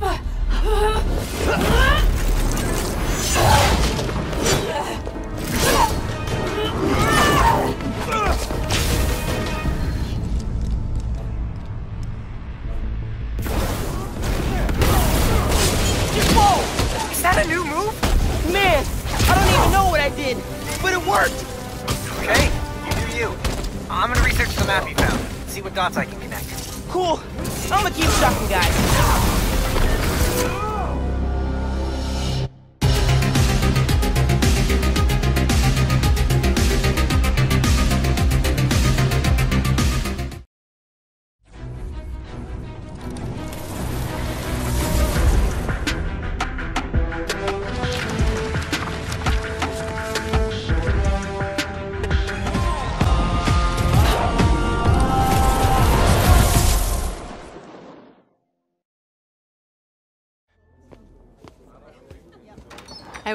哎。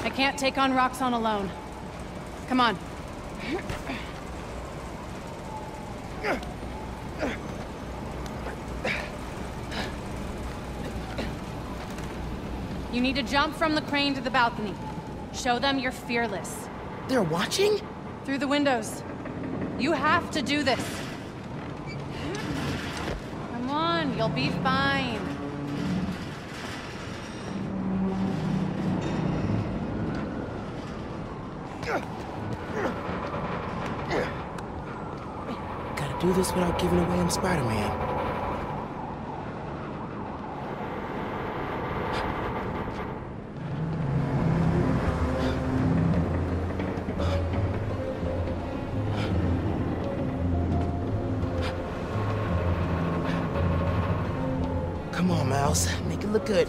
I can't take on Roxxon alone. Come on. You need to jump from the crane to the balcony. Show them you're fearless. They're watching? Through the windows. You have to do this. Come on, you'll be fine. Gotta do this without giving away I'm Spider-Man. Come on, Miles. Make it look good.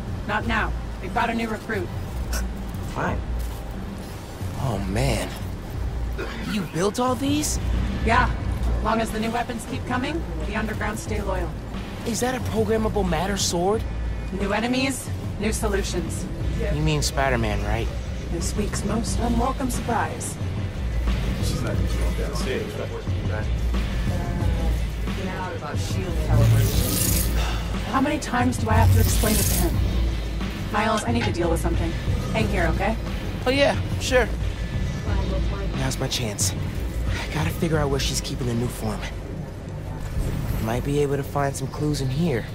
Not now. They've got a new recruit. Fine. Oh, man. You built all these? Yeah. Long as the new weapons keep coming, the underground stay loyal. Is that a programmable matter sword? New enemies, new solutions. You mean Spider-Man, right? This week's most unwelcome surprise. Out about shield calibration. How many times do I have to explain it to him? Miles, I need to deal with something. Hang here, okay? Oh, yeah, sure. Now's my chance. I gotta figure out where she's keeping the Nuform. Might be able to find some clues in here.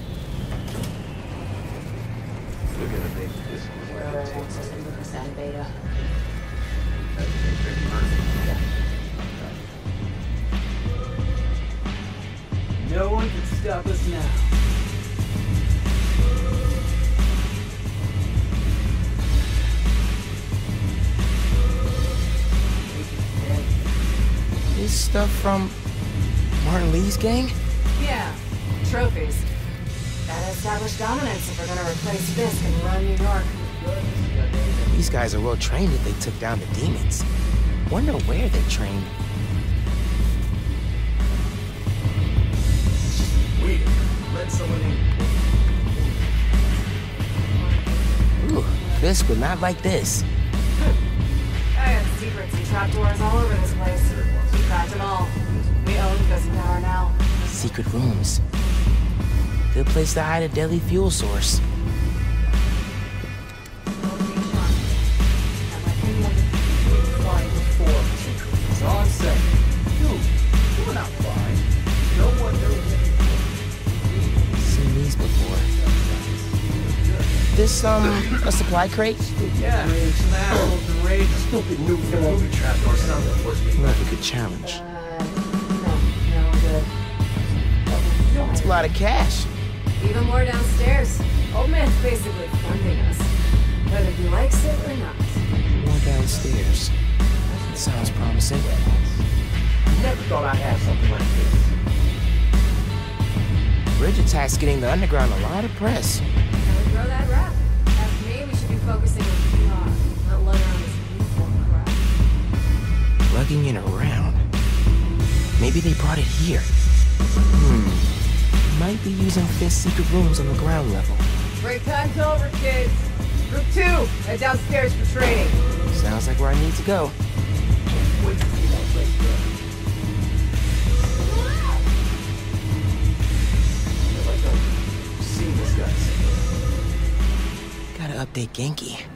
Percent beta. No one can stop us now. This stuff from Martin Lee's gang? Yeah, trophies. Gotta establish dominance if we're gonna replace Fisk and run New York. These guys are well trained if they took down the demons. Wonder where they trained. Wait, let someone in. Ooh, Fisk would not like this. I have secrets and trapdoors all over this place. We them all. We own Fisk Tower now. Secret rooms. Good place to hide a deadly fuel source. Fine before. That's all I'm saying. You, you're not fine. No one knows Seen these before. This, um, a supply crate? Yeah, some assholes. Stupid new movie trap or something. Love a good challenge. Uh, no, no, we're good. It's a lot of cash. Even more downstairs. Old man's basically funding us. Whether he likes it or not. More downstairs. That sounds promising. Never thought I'd have something like this. Bridge attack's getting the underground a lot of press. Lugging it around. Maybe they brought it here. Hmm. Might be using Fisk's secret rooms on the ground level. Break time's over, kids. Group two, head downstairs for training. Sounds like where I need to go. Wait update you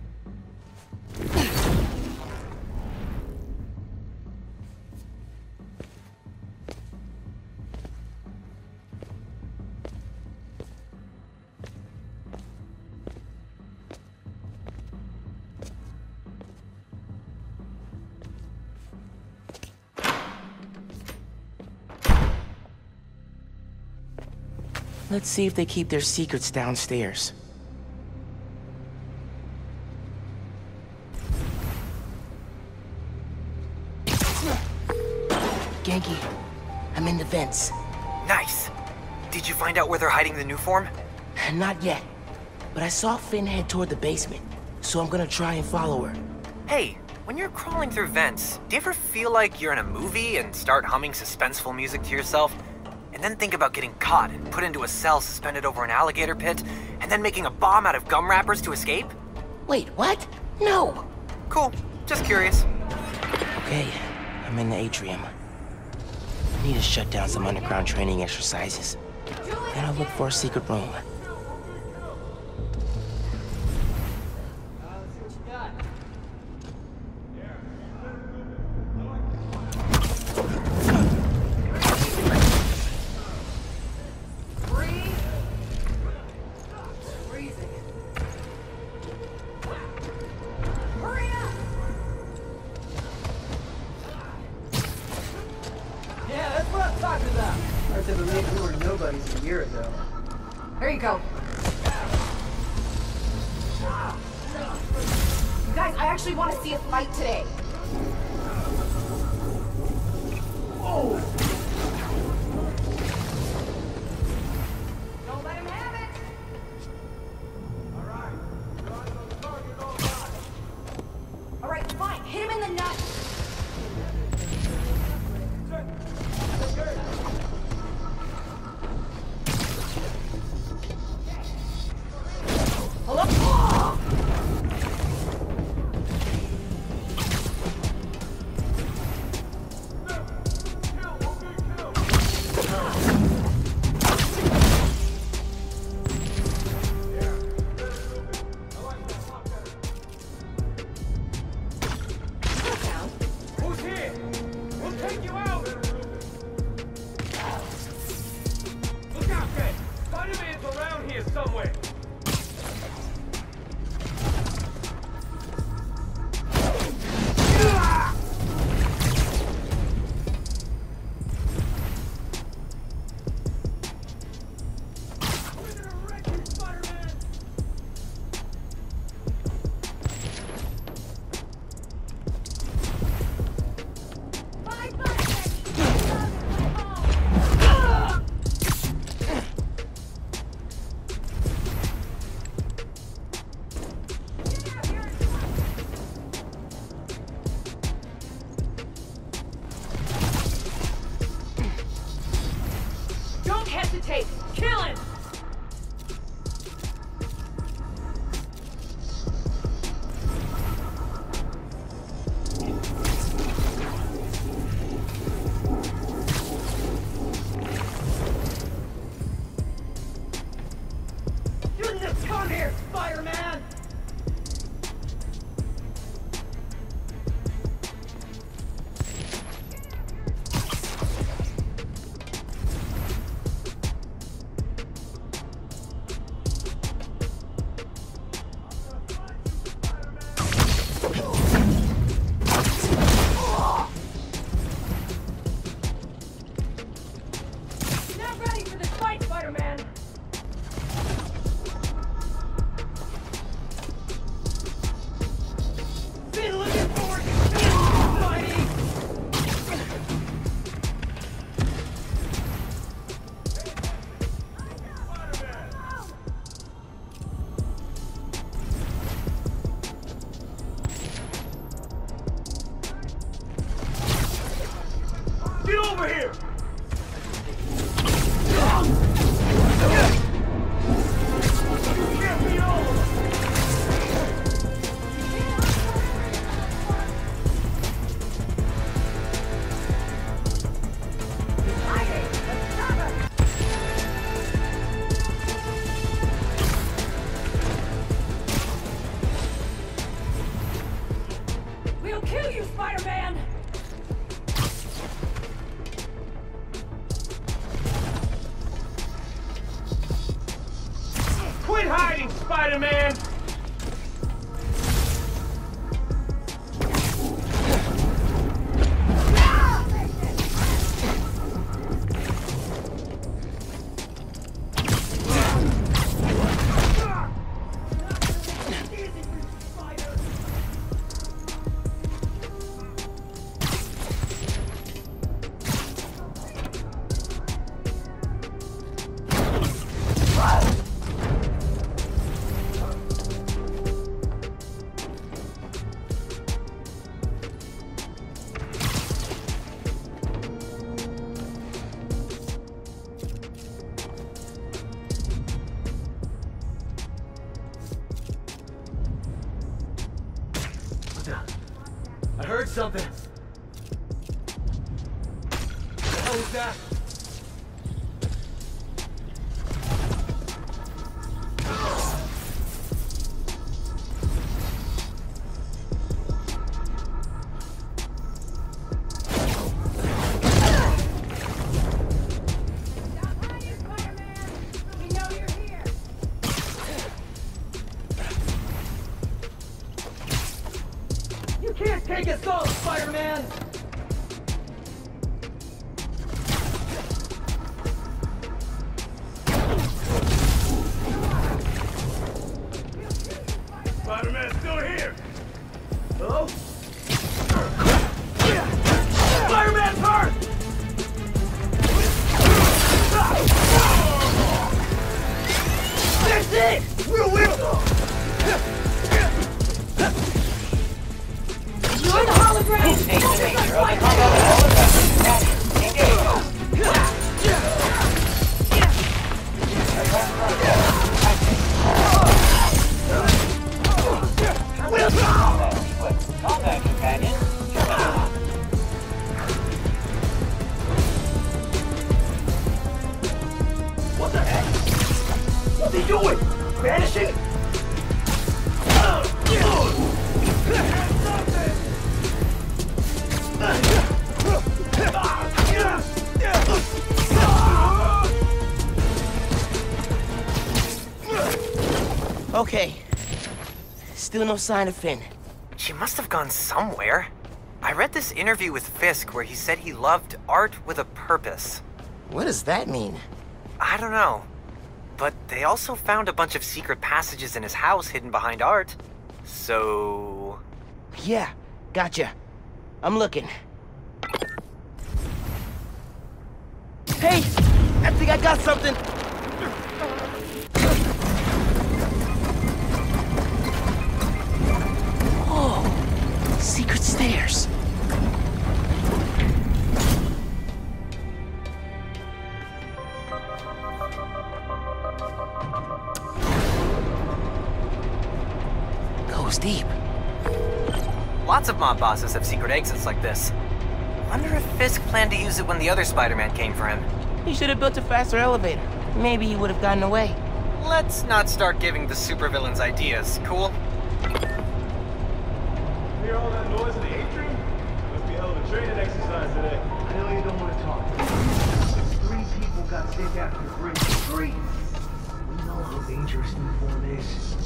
Let's see if they keep their secrets downstairs. Ganke, I'm in the vents. Nice. Did you find out where they're hiding the Nuform? Not yet, but I saw Phin head toward the basement, so I'm gonna try and follow her. Hey, when you're crawling through vents, do you ever feel like you're in a movie and start humming suspenseful music to yourself? And then think about getting caught and put into a cell suspended over an alligator pit, and then making a bomb out of gum wrappers to escape? Wait, what? No! Cool. Just curious. Okay, I'm in the atrium. I need to shut down some underground training exercises. Then I'll look for a secret room. We a year ago. There you go. You guys, I actually want to see a fight today. Don't hologram! No sign of Phin. She must have gone somewhere. I read this interview with Fisk where he said he loved art with a purpose. What does that mean? I don't know. But they also found a bunch of secret passages in his house hidden behind art. So. Yeah, gotcha. I'm looking. Hey! I think I got something! Secret stairs. Goes deep. Lots of mob bosses have secret exits like this. Wonder if Fisk planned to use it when the other Spider-Man came for him. He should have built a faster elevator. Maybe he would have gotten away. Let's not start giving the supervillains ideas, cool?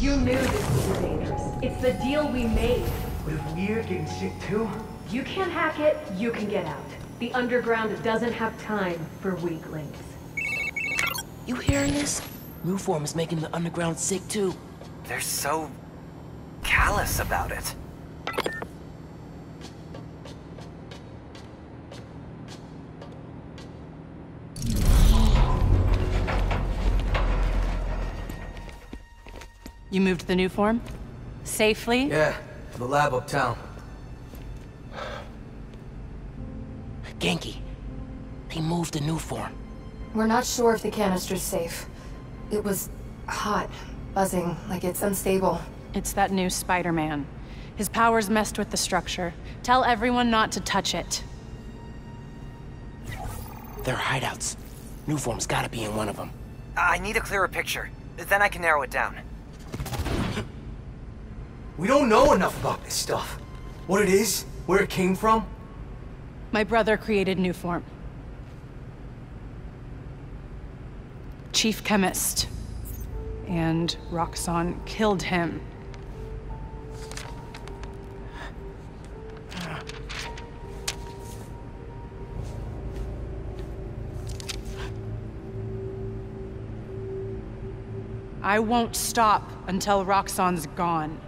You knew this was dangerous. It's the deal we made. But if we're getting sick too, You can't hack it, you can get out. The underground doesn't have time for weaklings. You hearing this? Nuform is making the underground sick too. They're so callous about it. You moved the Nuform? Safely? Yeah, to the lab uptown. Ganke, they moved the new form. We're not sure if the canister's safe. It was hot, buzzing, like it's unstable. It's that new Spider-Man. His powers messed with the structure. Tell everyone not to touch it. They're hideouts. Nuform's gotta be in one of them. I need a clearer picture. Then I can narrow it down. We don't know enough about this stuff. What it is, where it came from. My brother created Nuform. Chief chemist. And Roxxon killed him. I won't stop until Roxxon's gone.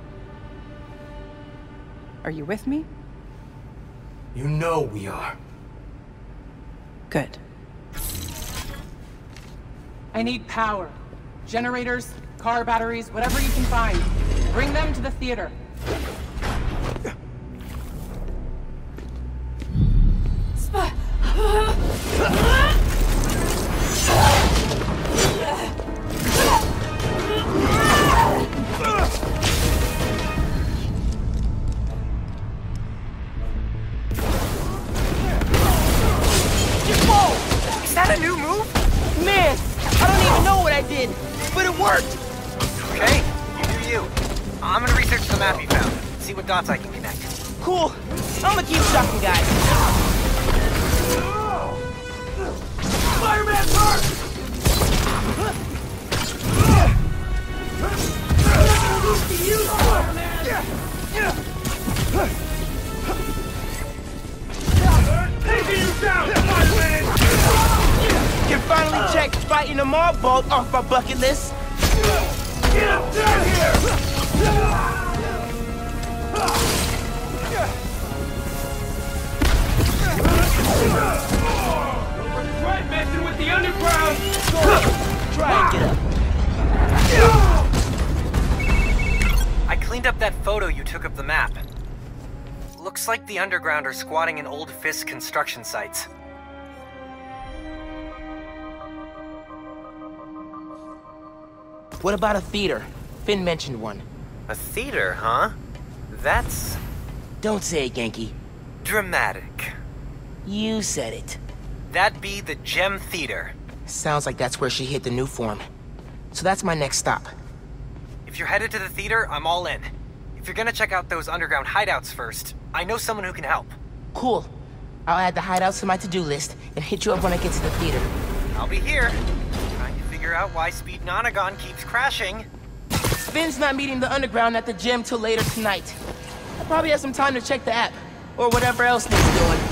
Are you with me? You know we are. Good. I need power. Generators, car batteries, whatever you can find. Bring them to the theater. That new move? Man, I don't even know what I did, but it worked. Okay, you do you. I'm gonna research the map you found. See what dots I can connect. Cool. I'm gonna keep shocking guys. Spider-Man's hurt! Taking finally check fighting a mob vault off my bucket list. Get him down here! Right, messing with the underground! Try and get up. I cleaned up that photo you took of the map. Looks like the underground are squatting in old Fisk construction sites. What about a theater? Phin mentioned one. A theater, huh? That's Don't say it, Ganke. dramatic. You said it. That'd be the Gem Theater. Sounds like that's where she hit the Nuform. So that's my next stop. If you're headed to the theater, I'm all in. If you're gonna check out those underground hideouts first, I know someone who can help. Cool. I'll add the hideouts to my to-do list and hit you up when I get to the theater. I'll be here, figure out why Speed Nonagon keeps crashing. Phin's not meeting the underground at the gym till later tonight. I probably have some time to check the app, or whatever else needs doing.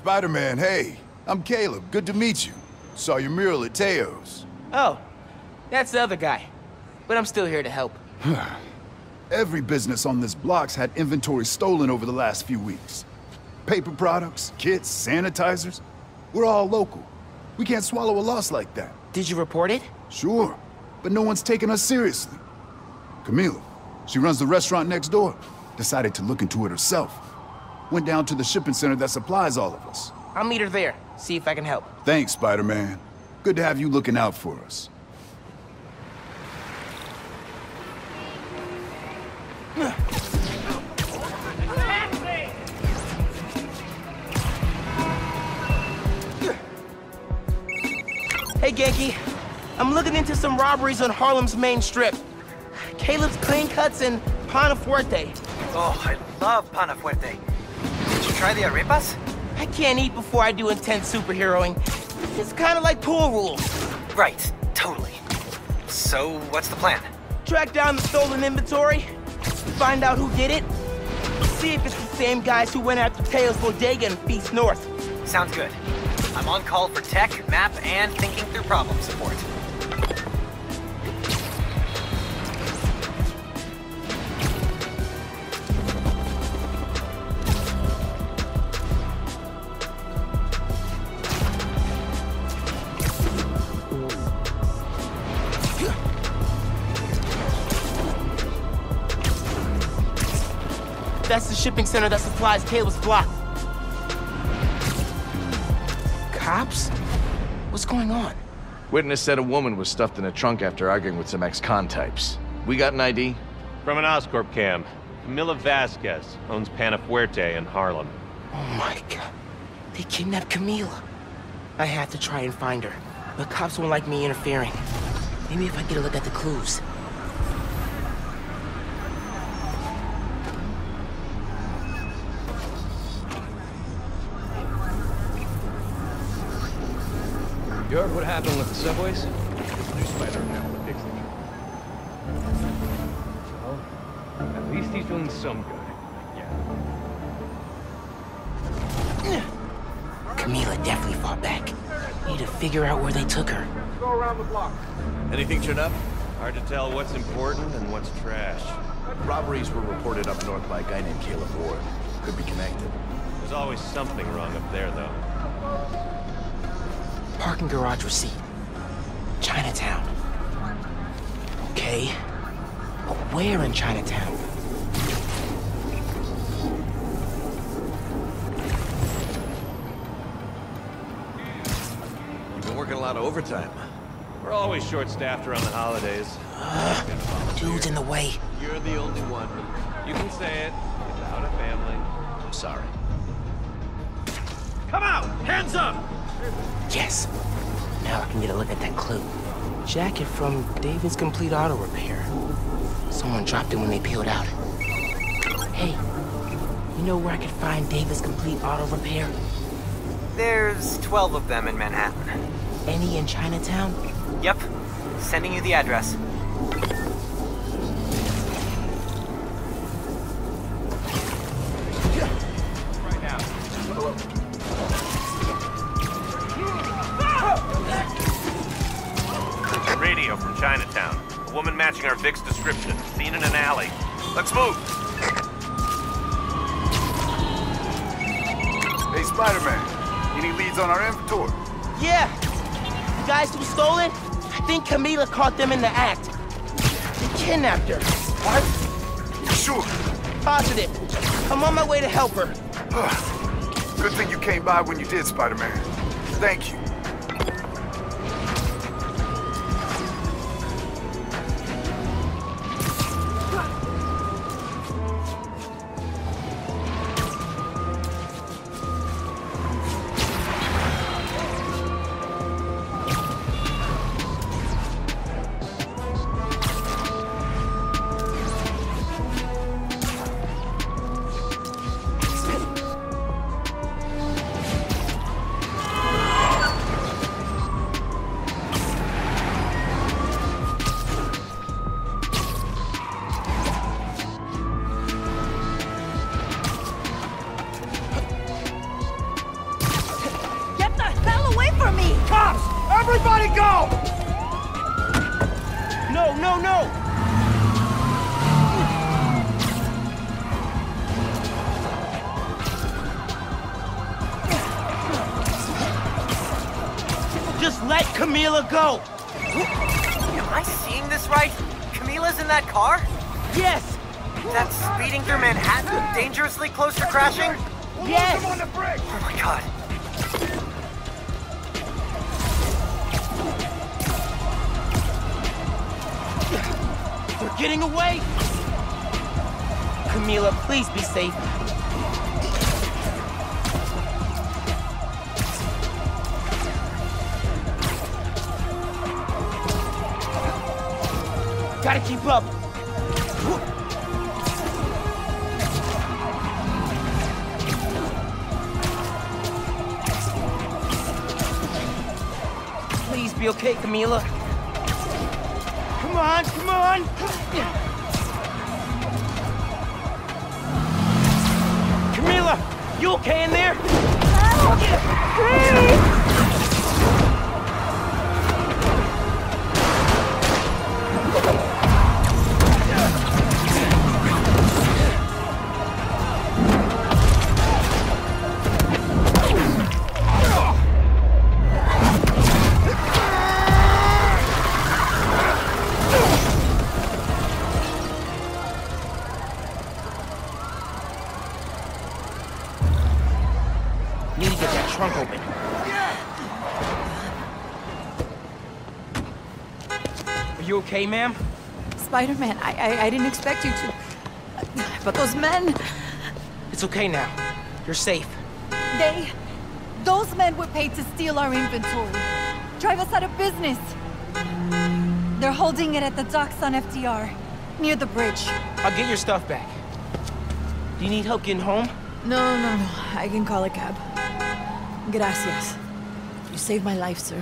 Spider-Man, hey. I'm Caleb. Good to meet you. Saw your mural at Teo's. Oh, that's the other guy. But I'm still here to help. Every business on this block's had inventory stolen over the last few weeks. Paper products, kits, sanitizers. We're all local. We can't swallow a loss like that. Did you report it? Sure, but no one's taking us seriously. Camila, she runs the restaurant next door. Decided to look into it herself. Went down to the shipping center that supplies all of us. I'll meet her there, see if I can help. Thanks, Spider-Man. Good to have you looking out for us. Hey, Ganke. I'm looking into some robberies on Harlem's main strip. Caleb's Clean Cuts and Pana Fuerte. Oh, I love Pana Fuerte. Did you try the arepas? I can't eat before I do intense superheroing. It's kind of like pool rules. Right, totally. So, what's the plan? Track down the stolen inventory, find out who did it, see if it's the same guys who went after Teo's Bodega in Feast North. Sounds good. I'm on call for tech, map, and thinking through problem support. That's the shipping center that supplies Caleb's block. Cops? What's going on? Witness said a woman was stuffed in a trunk after arguing with some ex-con types. We got an ID? From an Oscorp cam. Camila Vasquez owns Panafuerte in Harlem. Oh my god. They kidnapped Camila. I had to try and find her, but cops won't like me interfering. Maybe if I get a look at the clues. You heard what happened with the subways? This new Spider-Man will fix it. Well, at least he's doing some good. Yeah. Camila definitely fought back. Need to figure out where they took her. Go around the block. Anything turn up? Hard to tell what's important and what's trash. Robberies were reported up north by a guy named Caleb Ward. Could be connected. There's always something wrong up there, though. Parking garage receipt. Chinatown. Okay. But where in Chinatown? You've been working a lot of overtime. We're always short-staffed around the holidays. Dude's in the way. You're the only one. You can say it. Without a family. I'm sorry. Come out! Hands up! Yes. Now I can get a look at that clue. Jacket from David's Complete Auto Repair. Someone dropped it when they peeled out. Hey, you know where I could find David's Complete Auto Repair? There's 12 of them in Manhattan. Any in Chinatown? Yep. Sending you the address. Caught them in the act. They kidnapped her. What? Sure? Positive. I'm on my way to help her. Good thing you came by when you did, Spider-Man. Thank you. Go! Am I seeing this right? Camila's in that car? Yes! That's speeding through Manhattan, dangerously close to crashing? Yes! on the bridge! Oh my god. They're getting away! Camila, please be safe. Gotta keep up. Please be okay, Camila. Come on, come on! Camila, you okay in there? Okay, ma'am? Spider-Man, I, I, I didn't expect you to... But those men, It's okay now. You're safe. they... Those men were paid to steal our inventory. Drive us out of business. They're holding it at the docks on FDR, near the bridge. I'll get your stuff back. Do you need help getting home? No, no, no. I can call a cab. Gracias. You saved my life, sir.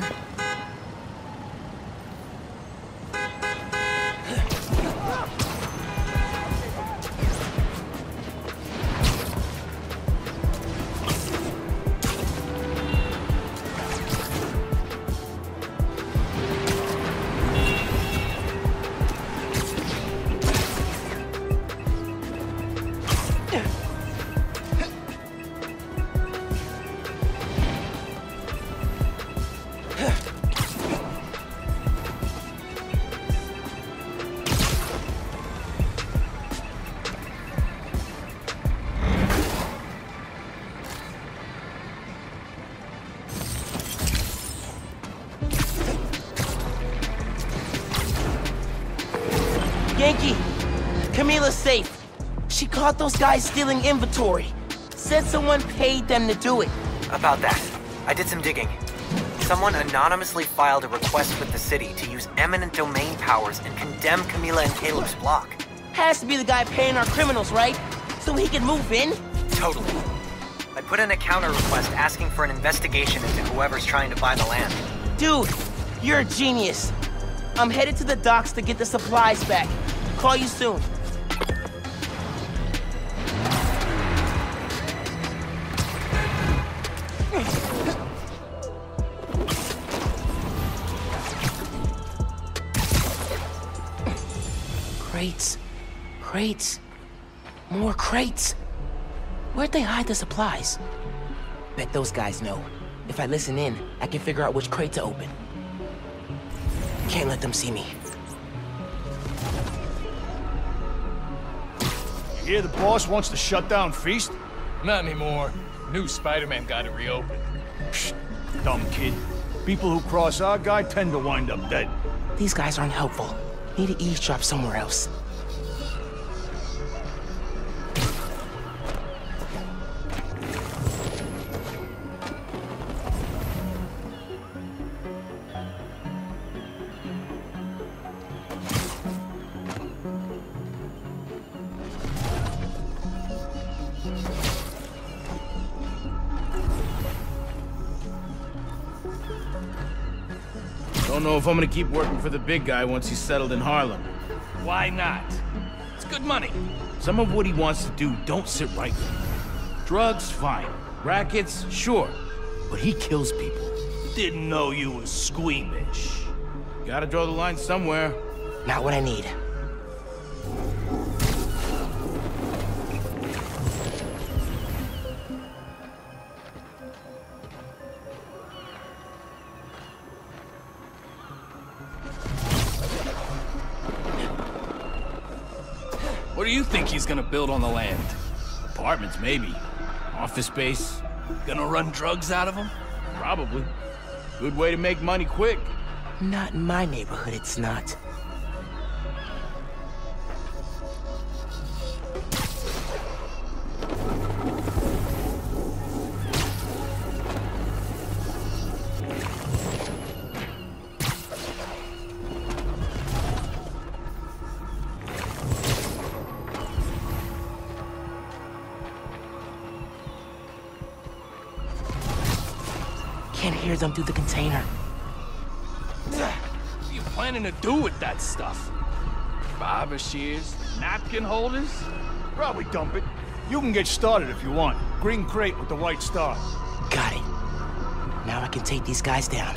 Those guys stealing inventory. Said someone paid them to do it. About that, I did some digging. Someone anonymously filed a request with the city to use eminent domain powers and condemn Camila and Caleb's block. Has to be the guy paying our criminals, right? So he can move in? Totally. I put in a counter request asking for an investigation into whoever's trying to buy the land. Dude, you're a genius. I'm headed to the docks to get the supplies back. Call you soon. Crates. More crates. Where'd they hide the supplies? Bet those guys know. If I listen in, I can figure out which crate to open. Can't let them see me. You hear the boss wants to shut down Feast? Not anymore. New Spider-Man got it reopened. Psst, dumb kid. People who cross our guy tend to wind up dead. These guys aren't helpful. Need to eavesdrop somewhere else. Know if I'm gonna keep working for the big guy once he's settled in Harlem. Why not? It's good money. Some of what he wants to do don't sit right with me. Drugs, fine. Rackets, sure. But he kills people. Didn't know you was squeamish. Gotta draw the line somewhere. Not what I need. Gonna build on the land? Apartments, maybe. Office space. Gonna run drugs out of them? Probably. Good way to make money quick. Not in my neighborhood, it's not. Them through the container. What are you planning to do with that stuff? Barber shears? Napkin holders? Probably dump it. You can get started if you want. Green crate with the white star. Got it. Now I can take these guys down.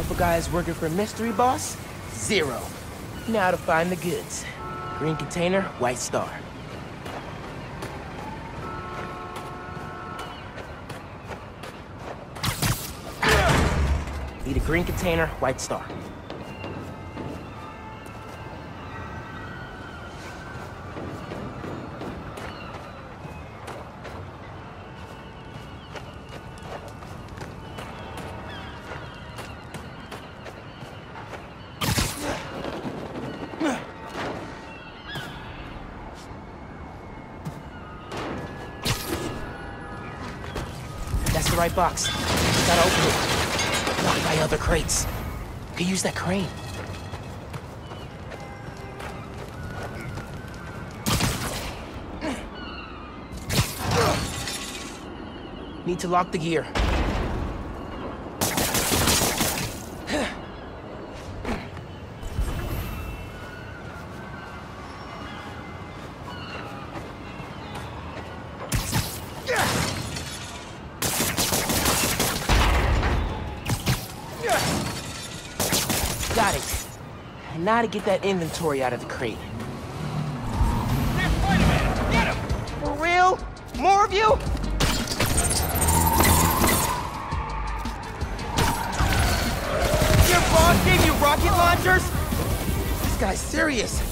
Alpha guys working for Mystery Boss? Zero. Now to find the goods. Green container, white star. Need a green container, white star. That's the right box. Gotta open it. Blocked by other crates. Could use that crane. Need to lock the gear. To get that inventory out of the crate. For real? More of you? Your boss gave you rocket launchers? This guy's serious.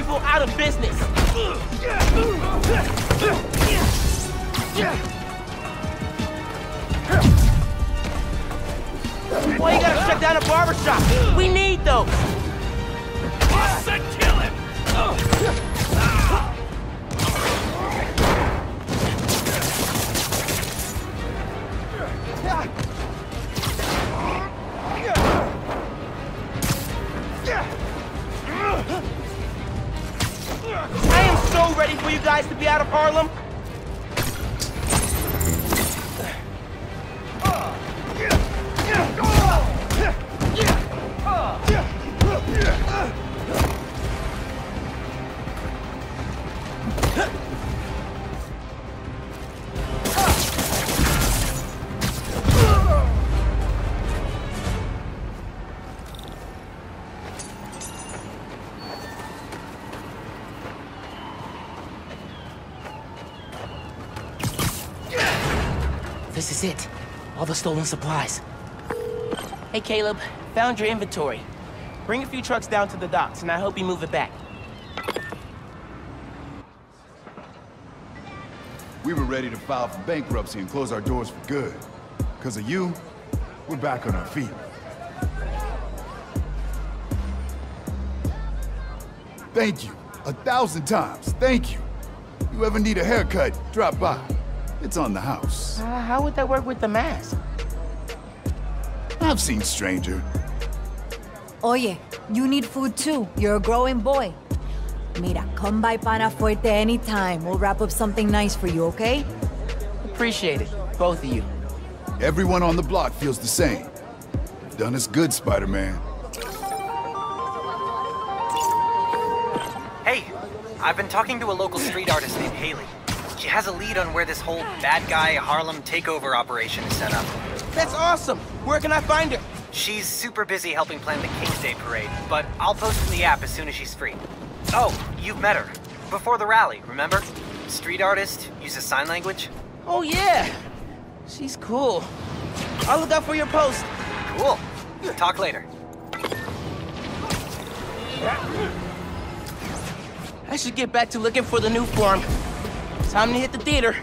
People out of business. Why you gotta shut down a barbershop? We need those. Ready for you guys to be out of Harlem. Stolen supplies. Hey, Caleb. Found your inventory. Bring a few trucks down to the docks, and I hope you move it back. We were ready to file for bankruptcy and close our doors for good. Because of you, we're back on our feet. Thank you. A thousand times. Thank you. You ever need a haircut, drop by. It's on the house. Uh, how would that work with the mask? I've seen stranger. Oye, you need food too. You're a growing boy. Mira, come by Pana Fuerte anytime. We'll wrap up something nice for you, okay? Appreciate it, both of you. Everyone on the block feels the same. Done us good, Spider-Man. Hey, I've been talking to a local street artist named Hailey. She has a lead on where this whole bad guy Harlem takeover operation is set up. That's awesome! Where can I find her? She's super busy helping plan the King's Day parade, but I'll post in the app as soon as she's free. Oh, you've met her. Before the rally, remember? Street artist, uses sign language. Oh, yeah. She's cool. I'll look out for your post. Cool. Talk later. I should get back to looking for the Nuform. Time to hit the theater.